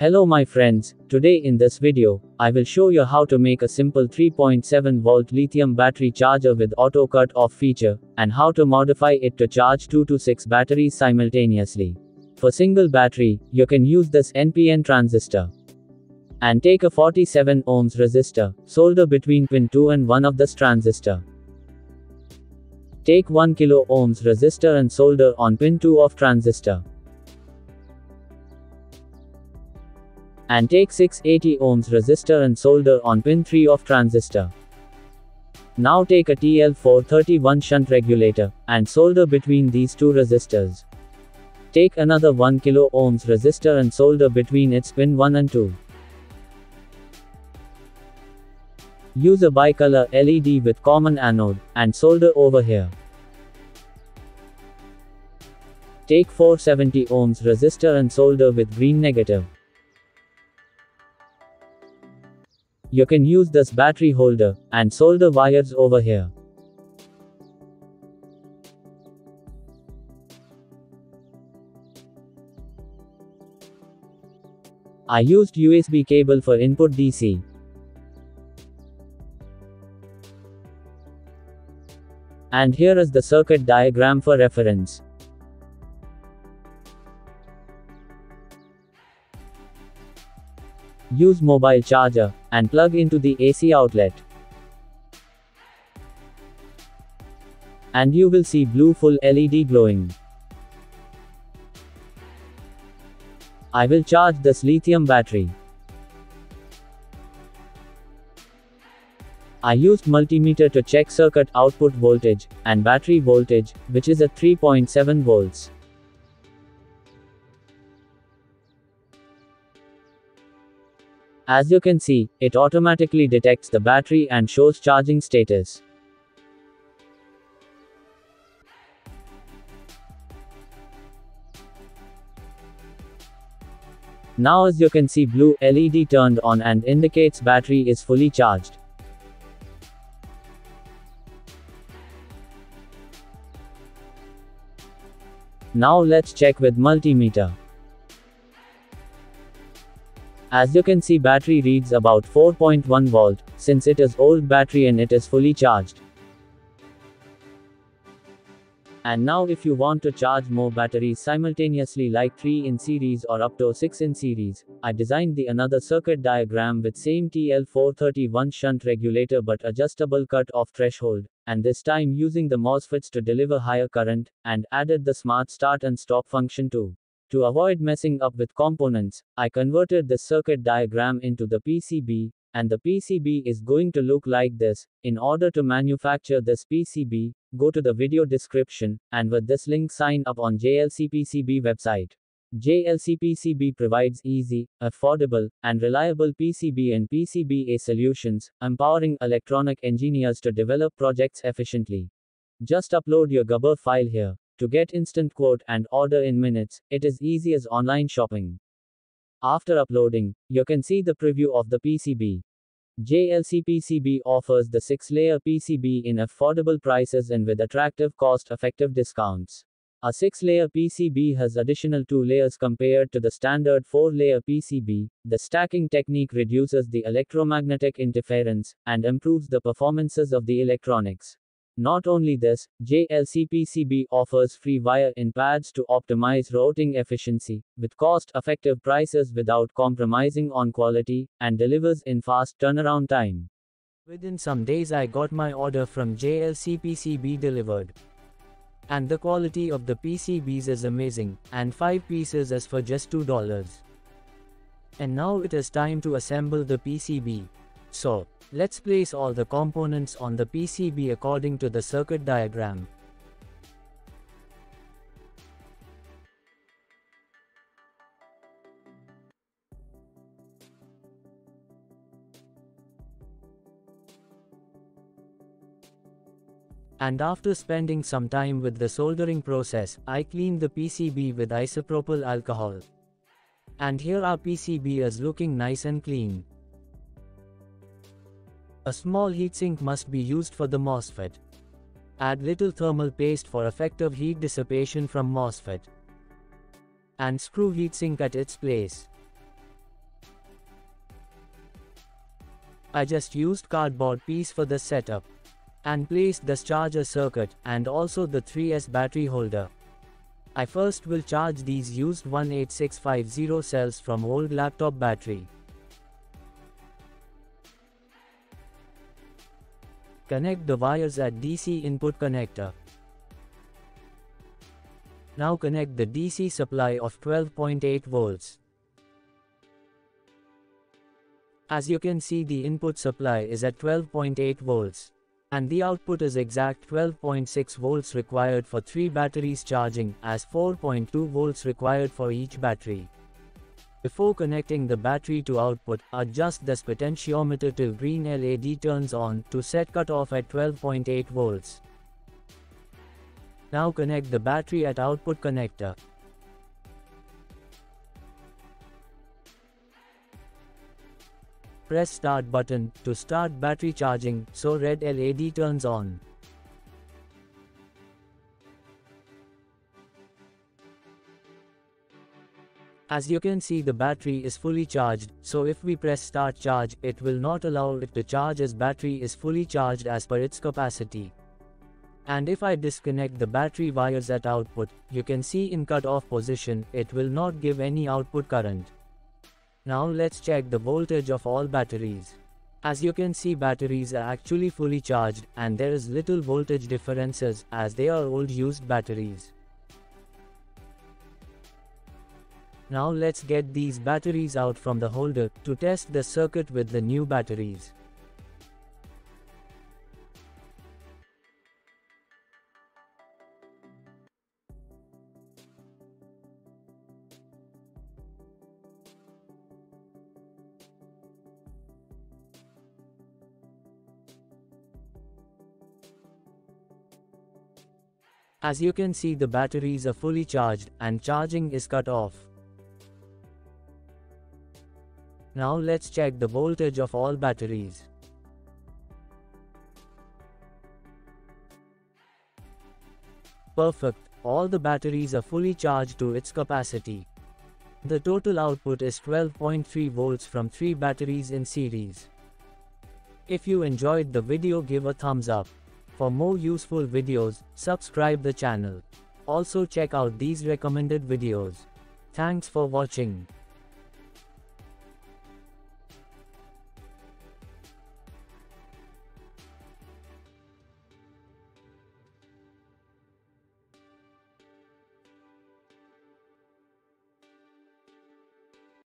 Hello my friends, today in this video, I will show you how to make a simple 3.7 volt lithium battery charger with auto cut off feature, and how to modify it to charge 2 to 6 batteries simultaneously. For single battery, you can use this NPN transistor. And take a 47 ohms resistor, solder between pin 2 and 1 of this transistor. Take 1 kilo ohms resistor and solder on pin 2 of transistor. And take 680 ohms resistor and solder on pin 3 of transistor. Now take a TL431 shunt regulator, and solder between these two resistors. Take another 1 kilo ohms resistor and solder between its pin 1 and 2. Use a bicolor LED with common anode, and solder over here. Take 470 ohms resistor and solder with green negative. You can use this battery holder, and solder wires over here. I used USB cable for input DC. And here is the circuit diagram for reference. Use mobile charger, and plug into the AC outlet. And you will see blue full LED glowing. I will charge this lithium battery. I used multimeter to check circuit output voltage, and battery voltage, which is at 3.7 volts. As you can see, it automatically detects the battery and shows charging status. Now as you can see blue LED turned on and indicates battery is fully charged. Now let's check with multimeter. As you can see battery reads about 4.1 volt, since it is old battery and it is fully charged. And now if you want to charge more batteries simultaneously like 3 in series or up to 6 in series, I designed the another circuit diagram with same TL431 shunt regulator but adjustable cut-off threshold, and this time using the MOSFETs to deliver higher current, and added the smart start and stop function too. To avoid messing up with components, I converted the circuit diagram into the PCB, and the PCB is going to look like this. In order to manufacture this PCB, go to the video description, and with this link sign up on JLCPCB website. JLCPCB provides easy, affordable, and reliable PCB and PCBA solutions, empowering electronic engineers to develop projects efficiently. Just upload your Gerber file here. To get instant quote and order in minutes, it is easy as online shopping. After uploading, you can see the preview of the PCB. JLC PCB offers the 6-layer PCB in affordable prices and with attractive cost-effective discounts. A 6-layer PCB has additional 2 layers compared to the standard 4-layer PCB. The stacking technique reduces the electromagnetic interference and improves the performances of the electronics. Not only this, JLCPCB offers free via-in pads to optimize routing efficiency, with cost-effective prices without compromising on quality, and delivers in fast turnaround time. Within some days I got my order from JLCPCB delivered. And the quality of the PCBs is amazing, and 5 pieces is for just $2. And now it is time to assemble the PCB. So, let's place all the components on the PCB according to the circuit diagram. And after spending some time with the soldering process, I cleaned the PCB with isopropyl alcohol. And here our PCB is looking nice and clean. A small heatsink must be used for the MOSFET. Add little thermal paste for effective heat dissipation from MOSFET. And screw heatsink at its place. I just used cardboard piece for the setup. And placed this charger circuit and also the 3S battery holder. I first will charge these used 18650 cells from old laptop battery. Connect the wires at DC input connector. Now connect the DC supply of 12.8 volts. As you can see the input supply is at 12.8 volts. And the output is exact 12.6 volts required for 3 batteries charging as 4.2 volts required for each battery. Before connecting the battery to output, adjust this potentiometer till green LED turns on to set cutoff at 12.8 volts. Now connect the battery at output connector. Press start button to start battery charging so red LED turns on. As you can see the battery is fully charged, so if we press start charge, it will not allow it to charge as battery is fully charged as per its capacity. And if I disconnect the battery wires at output, you can see in cut off position, it will not give any output current. Now let's check the voltage of all batteries. As you can see batteries are actually fully charged and there is little voltage differences as they are old used batteries. Now let's get these batteries out from the holder to test the circuit with the new batteries. As you can see the batteries are fully charged and charging is cut off. Now let's check the voltage of all batteries. Perfect, all the batteries are fully charged to its capacity. The total output is 12.3 volts from 3 batteries in series. If you enjoyed the video give a thumbs up. For more useful videos, subscribe the channel. Also check out these recommended videos. Thanks for watching.